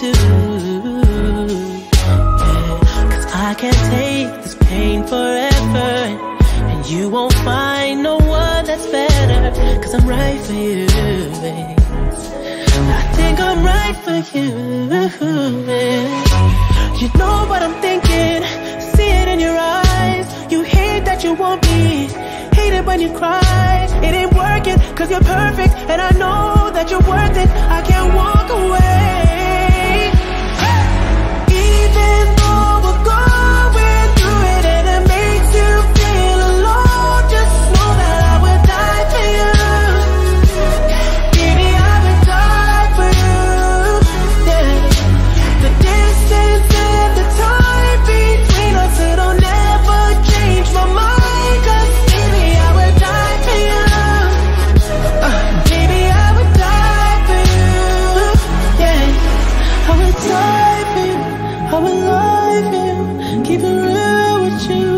Yeah, Cause I can't take this pain forever. And you won't find no one that's better. Cause I'm right for you, babe. I think I'm right for you. babe. You know what I'm thinking. See it in your eyes. You hate that you want me. Hate it when you cry. It ain't working, cause you're perfect. And I know that you're worth it. I can't walk you. Keep it real with you.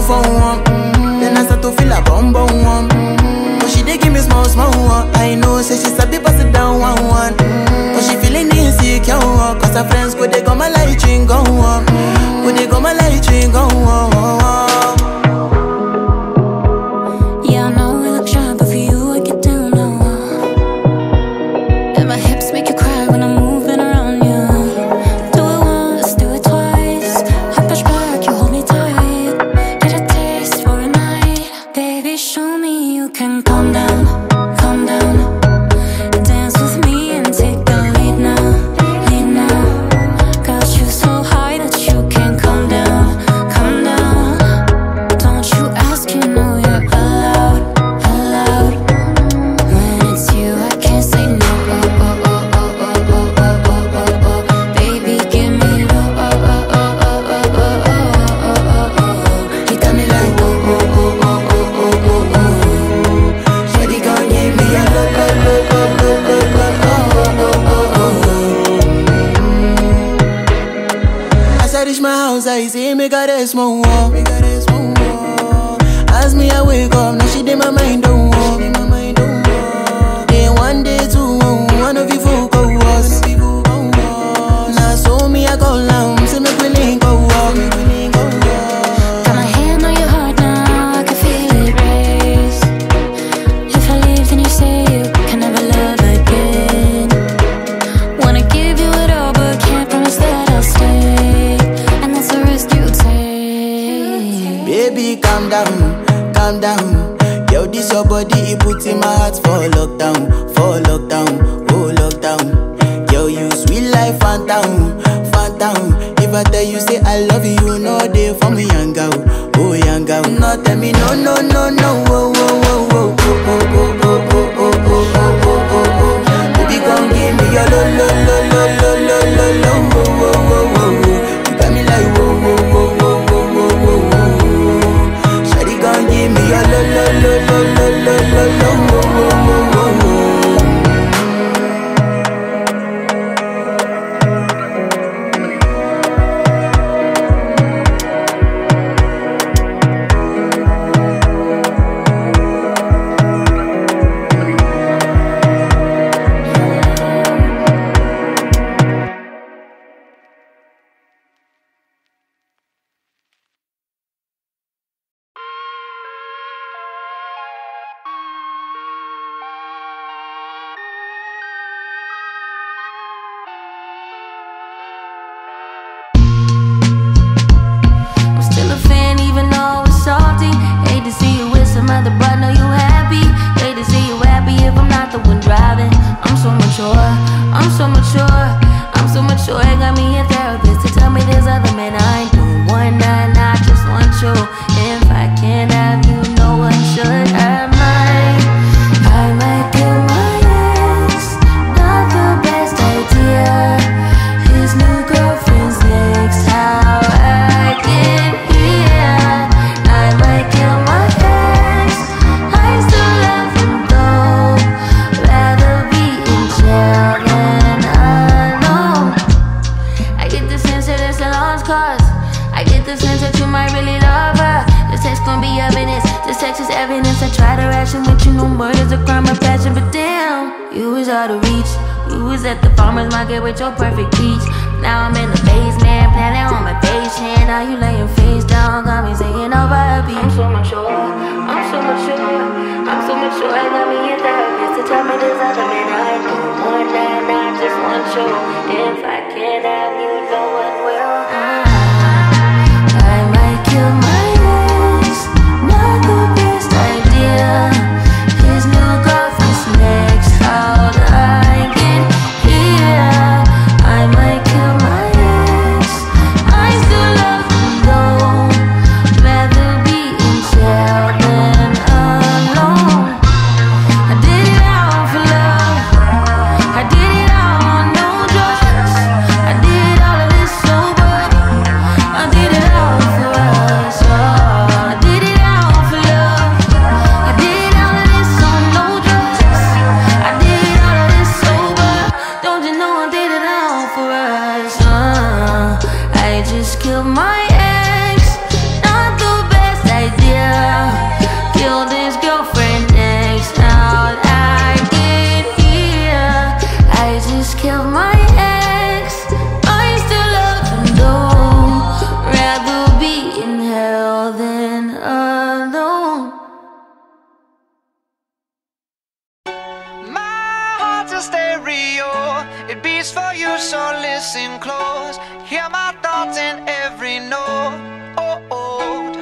phone phone one. Then I start to feel a bum bum one. But she dey give me small small one. I know say she sabi pass it down one one. But she feeling insecure. Cause her friends go they go my light ring go on. Go they go my light ring go on. after small see me got a small wall. As me I wake up, now she did my mind don't walk. Day one day, two your perfect peach. Now I'm in the basement, planning on my patient. Now you laying face down, got me singing over a beat. I'm so mature, I'm so mature, I'm so mature. I got me in therapy to tell me this other man I don't want that. I just want you. If I can't have you, no one will. It beats for you, so listen close. Hear my thoughts in every note. Oh, oh.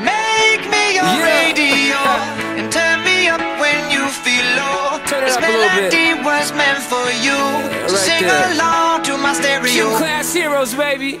Make me your Yeah. radio and turn me up when you feel low. Turn it this up melody was meant for you. so right sing there. along to my stereo. Gym Class Heroes, baby.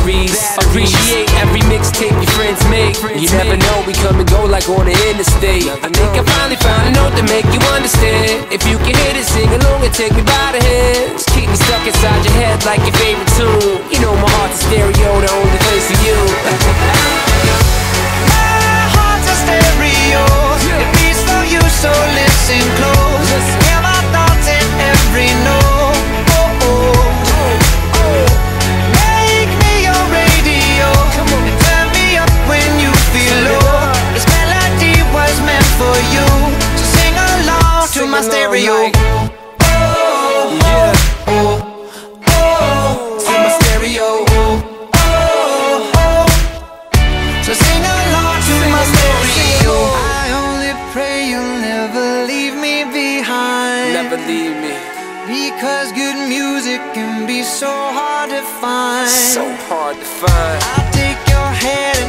batteries. Appreciate every mixtape your friends make. You never know, we come and go like on the interstate. I think I finally found a note to make you understand. If you can hit it, sing along and take me by the hands. Keep me stuck inside your head like your favorite tune. You know my heart's a stereo, the only place for you. My heart's a stereo. It beats for you, so listen close. Behind. Never leave me. Because good music can be so hard to find. So hard to find. I'll take your hand